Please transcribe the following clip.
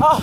아!